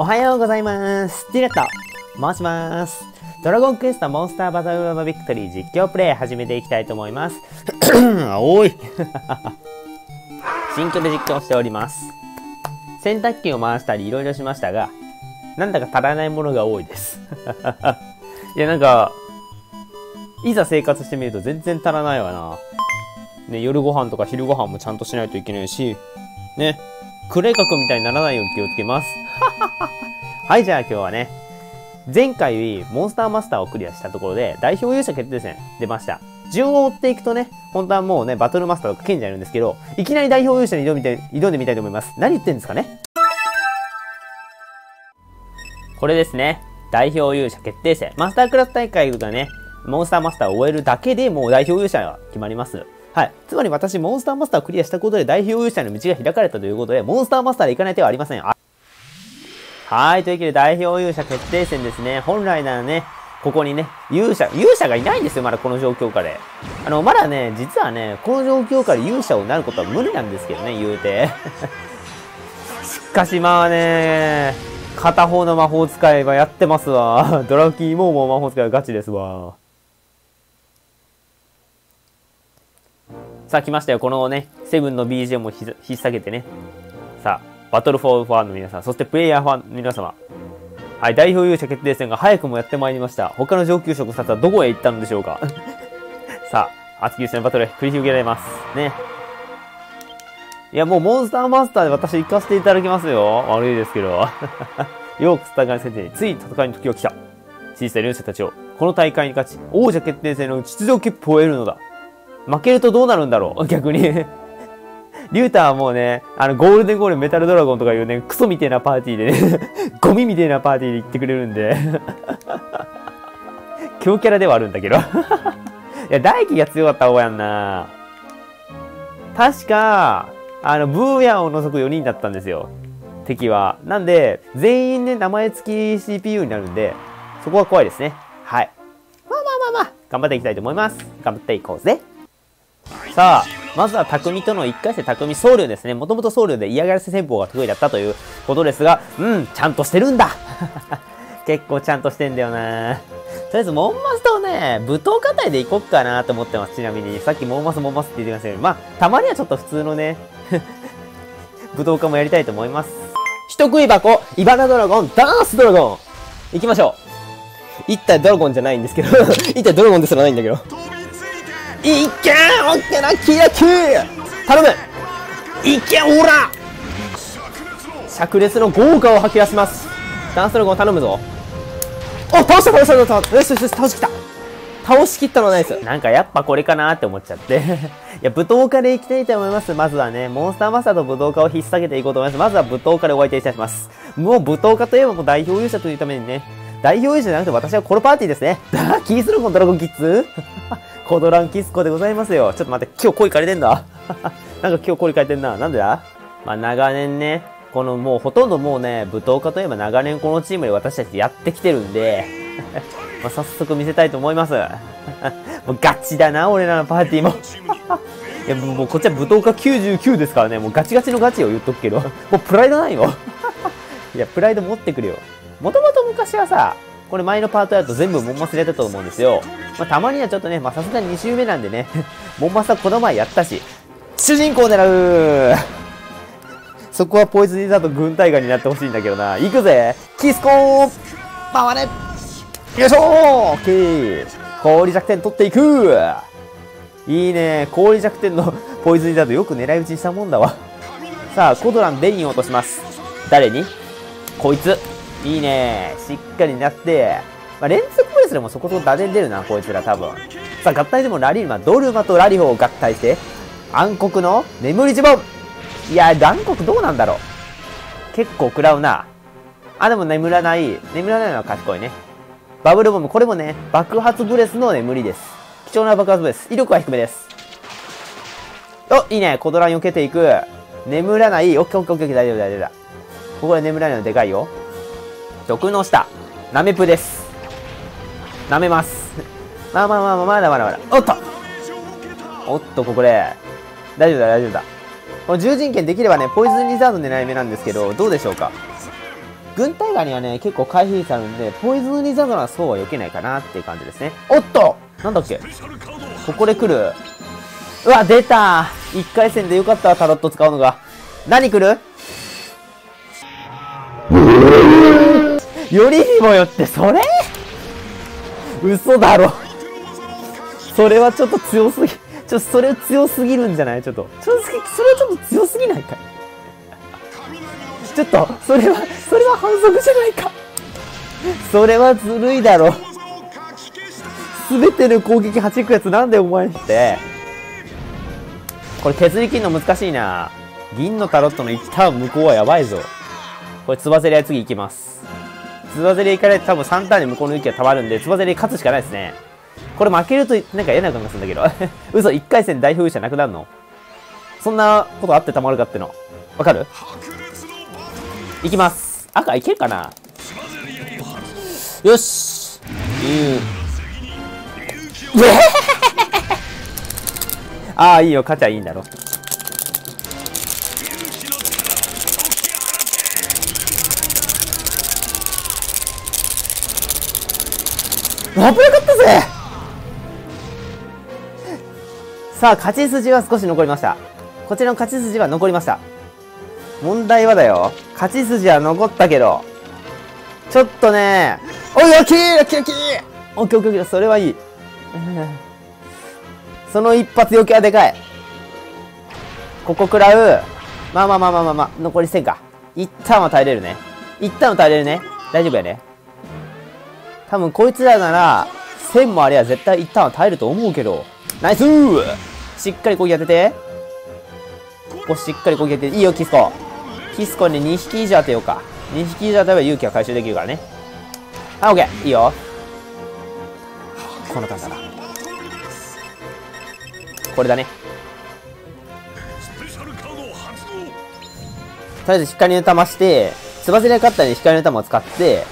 おはようございます。ディレット、申します。ドラゴンクエストモンスターバトルロードビクトリー実況プレイ始めていきたいと思います。おい新居で実況しております。洗濯機を回したりいろいろしましたが、なんだか足らないものが多いです。いや、なんか、いざ生活してみると全然足らないわな。ね、夜ご飯とか昼ご飯もちゃんとしないといけないし、ね、クレイカ君みたいにならないように気をつけます。はい、じゃあ今日はね、前回モンスターマスターをクリアしたところで代表勇者決定戦出ました。順を追っていくとね、本当はもうね、バトルマスターとか賢者いるんですけど、いきなり代表勇者に挑みたい挑んでみたいと思います。何言ってんですかね？これですね。代表勇者決定戦。マスタークラス大会がね、モンスターマスターを終えるだけでもう代表勇者が決まります。はい。つまり私、モンスターマスターをクリアしたことで代表勇者の道が開かれたということで、モンスターマスターで行かない手はありません。あはい。というわけで代表勇者決定戦ですね。本来ならね、ここにね、勇者、勇者がいないんですよ、まだこの状況下で。あの、まだね、実はね、この状況下で勇者をなることは無理なんですけどね、言うて。しかしまあね、片方の魔法使いはやってますわ。ドラキーももう魔法使いはガチですわ。さあ来ましたよ。このね、セブンの BGM を引っ提げてね。さあ、バトルフォーファンの皆さん、そしてプレイヤーファンの皆様。はい、代表勇者決定戦が早くもやってまいりました。他の上級職さはどこへ行ったのでしょうか さあ、熱き勇者のバトル繰り広げられます。ね。いや、もうモンスターマスターで私行かせていただきますよ。悪いですけど。ヨークスターガン先生につい戦いの時が来た。小さい勇者たちを、この大会に勝ち、王者決定戦の出場切符を得るのだ。負けるとどうなるんだろう？逆に。リュータはもうね、あの、ゴールデンゴールメタルドラゴンとかいうね、クソみてえなパーティーでね、ゴミみてえなパーティーで行ってくれるんで。強キャラではあるんだけど。いや、大輝が強かった方やんな。確か、あの、ブーヤンを除く4人だったんですよ。敵は。なんで、全員ね、名前付き CPU になるんで、そこは怖いですね。はい。まあまあまあまあ、頑張っていきたいと思います。頑張っていこうぜ。さあ、まずは匠との1回戦匠僧侶ですね。もともと僧侶で嫌がらせ戦法が得意だったということですが、うん、ちゃんとしてるんだ 結構ちゃんとしてんだよなとりあえず、モンマスとね、舞踏家隊で行こっかなと思ってます。ちなみに。さっきモンマスモンマスって言ってましたけど、まあ、たまにはちょっと普通のね、舞踏家もやりたいと思います。人食い箱、イバナドラゴン、ダンスドラゴン行きましょう一体ドラゴンじゃないんですけど 一体ドラゴンですらないんだけど。いっけーオッケーラッキーラッキー。頼む。いけほら灼熱の豪華を吐き出します。ダンスドラゴン頼むぞ。お倒した倒した倒した。よしよしよし倒しきった。倒しきったのナイス。なんかやっぱこれかなって思っちゃって。いや武闘家でいきたいと思います。まずはねモンスターマスターと武闘家を引っ提げていこうと思います。まずは武闘家でお相手いたします。もう武闘家といえばもう代表勇者というためにね。代表勇者じゃなくて私はこのパーティーですね。だキースロゴンドラゴンキッズコドランキスコでございますよ。ちょっと待って、今日声枯れてんだ なんか今日声枯れてんな。なんでだ？まあ長年ね、このもうほとんどもうね、舞踏家といえば長年このチームで私たちやってきてるんで、まあ早速見せたいと思います。もうガチだな、俺らのパーティーも。いやもうこっちは舞踏家99ですからね、もうガチガチのガチを言っとくけど、もうプライドないよ。いや、プライド持ってくるよ。もともと昔はさ、これ前のパートだと全部モンマスでやったと思うんですよ。まあ、たまにはちょっとね、まあ、さすがに2周目なんでね、モンマスはこの前やったし、主人公を狙うそこはポイズンリザード軍隊ガになってほしいんだけどな。行くぜキスコーン回れよいしょーオッケー氷弱点取っていくいいね氷弱点の ポイズンリザードよく狙い撃ちしたもんだわ。さあ、コドランデインを落とします。誰に？こいつ。いいねしっかりなって、まあ、連続プレスでもそこそこ打点出るな、こいつら多分。さあ、合体でもラリーマ、ドルマとラリホを合体して、暗黒の眠り呪文いや、暗黒どうなんだろう結構食らうな。あ、でも眠らない。眠らないのは賢いね。バブルボム、これもね、爆発ブレスの眠りです。貴重な爆発ブレス。威力は低めです。お、いいね。コドラン避けていく。眠らない。オッケーオッケーオッケー、大丈夫大丈夫だ。ここで眠らないのでかいよ。毒の下、ナメプです。舐めます。まあまあまあまあ、まだまだまだ。おっとおっと、ここで。大丈夫だ、大丈夫だ。この獣人剣できればね、ポイズンリザード狙い目なんですけど、どうでしょうか軍隊ガにはね、結構回避率あるんで、ポイズンリザードならそうは避けないかなっていう感じですね。おっとなんだっけここで来る。うわ、出た一回戦でよかったタロット使うのが。何来る？よりにもよってそれ？嘘だろ。それはちょっと強すぎ、ちょっとそれ強すぎるんじゃない？ちょっと。ちょっと、それはちょっと強すぎないかちょっと、それは、それは反則じゃないか？それはずるいだろ。すべての攻撃弾くやつなんでお前って？これ削り切るの難しいな。銀のタロットの1ターン向こうはやばいぞ。これ、つばぜり合い次行きます。つばぜり合いかないと多分3ターンで向こうの息が溜まるんで、つばぜり勝つしかないですね。これ負けるとなんか嫌な感がするんだけど。嘘、1回戦大風車なくなるの？そんなことあってたまるかっての。わかる？いきます。赤いけるかな？よし。うん。ああ、いいよ。勝ちゃいいんだろ。危なかったぜさあ、勝ち筋は少し残りました。こちらの勝ち筋は残りました。問題はだよ。勝ち筋は残ったけど、ちょっとね、おい、ラッキーラッキーラッキーオッケーオッケーオッケー、それはいい。その一発余計はでかい。ここ食らう。まあまあまあまあまあまあ、残り1000か。一旦は耐えれるね。一旦は耐えれるね。大丈夫やね。多分こいつらなら、1000もありゃ絶対一旦は耐えると思うけど。ナイスしっかり攻撃当てて。ここしっかり攻撃当てて。いいよ、キスコ。キスコに2匹以上当てようか。2匹以上当てれば勇気は回収できるからね。はい、オッケー。いいよ。このターンだな。これだね。とりあえず光の玉して、つばぜりカッターに光の玉を使って、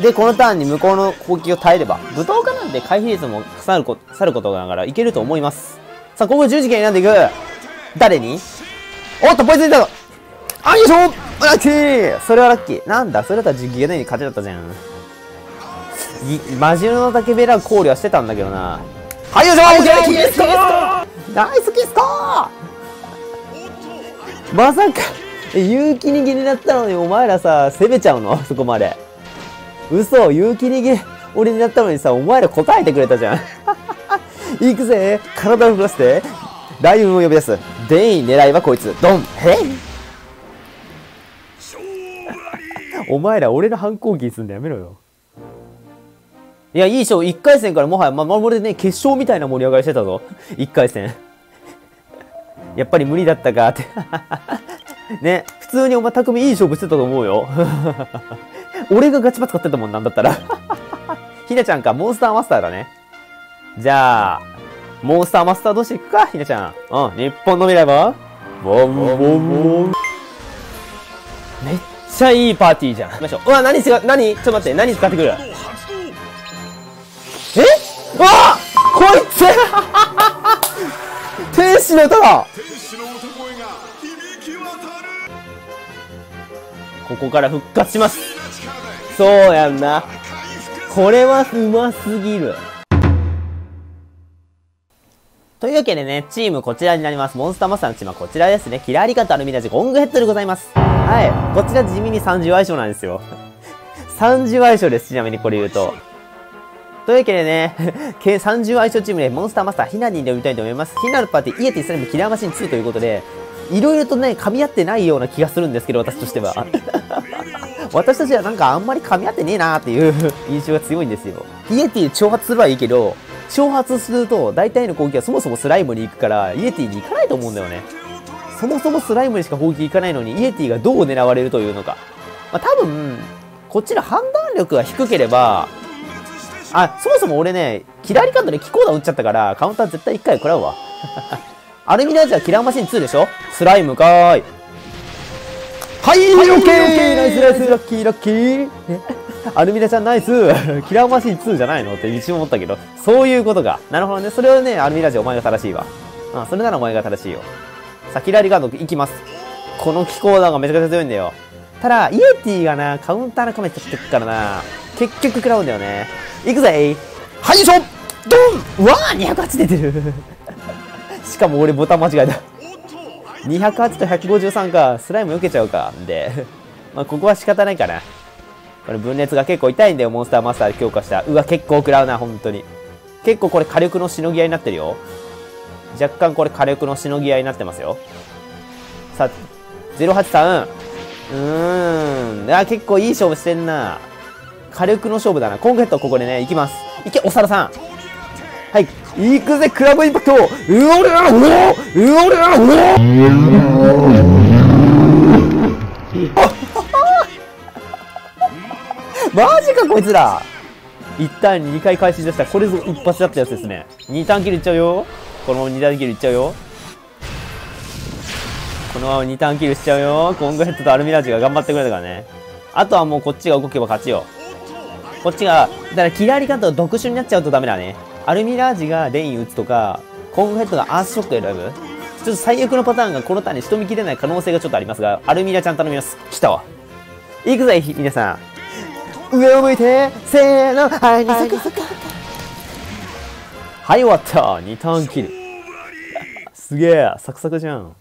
で、このターンに向こうの攻撃を耐えれば、武闘家なんで回避率もさるこさることながらいけると思います。さあ、ここ十字剣選んでいく。誰に？おっと、ポイズンいたぞあ、よいしょラッキーそれはラッキー。なんだ、それだったらギガネに勝ちだったじゃん。マジルの竹ベラ考慮はしてたんだけどな。はい、よいしょオッケーキスコナイスキスコまさか、勇気握りだったのにお前らさ、攻めちゃうの？そこまで。嘘、勇気握り、俺になったのにさ、お前ら答えてくれたじゃん。行くぜ体を振らせて、雷雲を呼び出す。デイン狙いはこいつ。ドンへい お前ら俺の反抗期にすんのやめろよ。いや、いい勝負。1回戦からもはや、ま、守れね、決勝みたいな盛り上がりしてたぞ。1回戦。やっぱり無理だったかってね、普通にお前匠いい勝負してたと思うよ。俺がガチバ使ってたもんなんだったら ひなちゃんか、モンスターマスターだね。じゃあ、モンスターマスター同士行くか、ひなちゃん。うん、日本の未来は？ボンボンボン。めっちゃいいパーティーじゃん。行きましょう。うわ、何すが、何？ちょっと待って、何使ってくる？え？うわこいつ天使の歌だここから復活します。そうやんな。これはうますぎる。というわけでね、チームこちらになります。モンスターマスターのチームはこちらですね。キラーリカとアルミナジゴングヘッドでございます。はい。こちら地味に30相性なんですよ。30相性です。ちなみにこれ言うと。というわけでね、計30相性チームでモンスターマスターひなに挑みたいと思います。ひなのパーティー、イエティスライムキラーマシン2ということで、いろいろとね、噛み合ってないような気がするんですけど、私としては。私たちはなんかあんまり噛み合ってねえなーっていう 印象が強いんですよ。イエティ挑発すればいいけど、挑発すると大体の攻撃はそもそもスライムに行くから、イエティに行かないと思うんだよね。そもそもスライムにしか攻撃行かないのに、イエティがどう狙われるというのか。まあ、多分、こっちの判断力が低ければ、あ、そもそも俺ね、キラリカンドでキコーダ打っちゃったから、カウンター絶対1回食らうわ。アルミナージはキラーマシン2でしょ？スライムかーい。はい、はい、オッケーナイスナイスラッキーラッキーアルミナちゃんナイス キラーマシン2じゃないの？って一瞬思ったけど、そういうことか。なるほどね。それをね、アルミナジお前が正しいわ。うん、それならお前が正しいよ。さあ、キラリガード行きます。この気候弾がめちゃくちゃ強いんだよ。ただ、イエティがな、カウンターのカメちゃってくからな、結局食らうんだよね。いくぜはいしょドンうわー !208 出てる しかも俺ボタン間違えた。208と153か、スライム避けちゃうか。んで、まあ、ここは仕方ないかな。これ分裂が結構痛いんだよ、モンスターマスターで強化した。うわ、結構食らうな、本当に。結構これ火力のしのぎ合いになってるよ。若干これ火力のしのぎ合いになってますよ。さあ、083。うーん。あ、結構いい勝負してんな。火力の勝負だな。コンクレットここでね、行きます。いけ、おささん。はい。行くぜ、クラブインパクトうおりゃうおうおりゃうおマジかこいつら一旦2回開始でした。これぞ一発だったやつですね。2ターンキルいっちゃうよ。このまま2ターンキルいっちゃうよ。このまま2ターンキルしちゃうよ。コングヘッドとアルミラージが頑張ってくれたからね。あとはもうこっちが動けば勝ちよ。こっちが、だからキラリカと特殊になっちゃうとダメだね。アルミラージがレイン打つとか、コンフヘッドがアースショック選ぶ？ちょっと最悪のパターンがこのターンに仕留めきれない可能性がちょっとありますが、アルミラちゃん頼みます。来たわ。いくぜ、皆さん。上を向いてせーのはい、はいはい終わった2ターンキルすげえサクサクじゃん